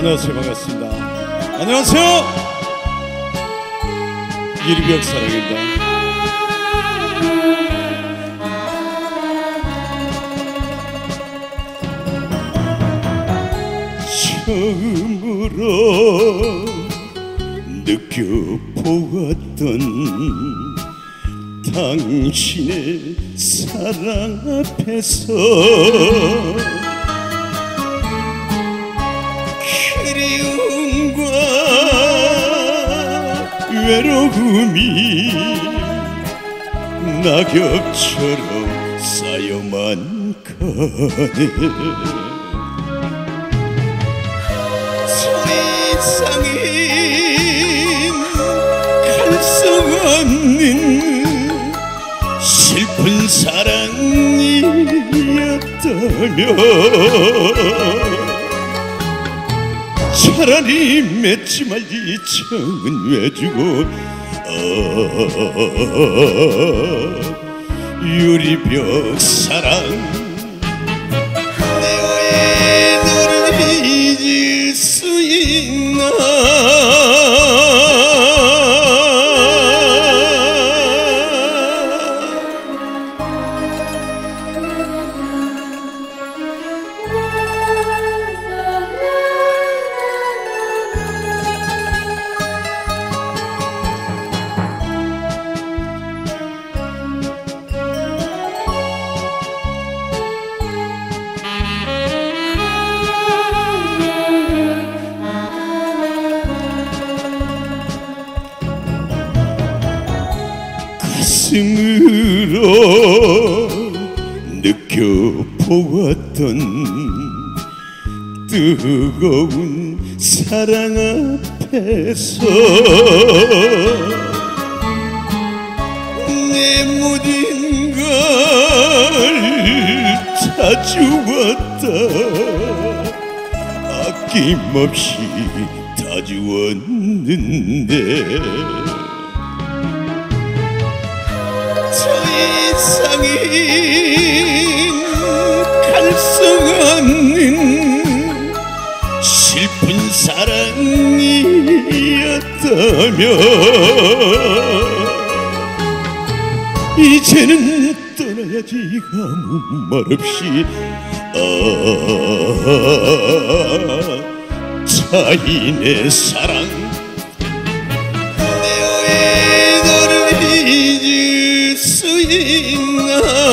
안녕하세요 반갑습니다. 안녕하세요. 이리벽 사랑입니다. 처음으로 느껴보았던 당신의 사랑 앞에서 외로움이 낙엽처럼 쌓여만 가네. 세상이 갈수 없는 슬픈 사랑이었다면 차라리 맺지 말지 청은 왜 주고? 아, 유리벽 사랑 가슴으로 느껴보았던 뜨거운 사랑 앞에서 내 모든 걸 다 주었다. 아낌없이 다 주었는데 저 이상인 갈수 없는 슬픈 사랑이었다면 이제는 떠나야지 아무 말 없이. 아 자인의 사랑 情啊。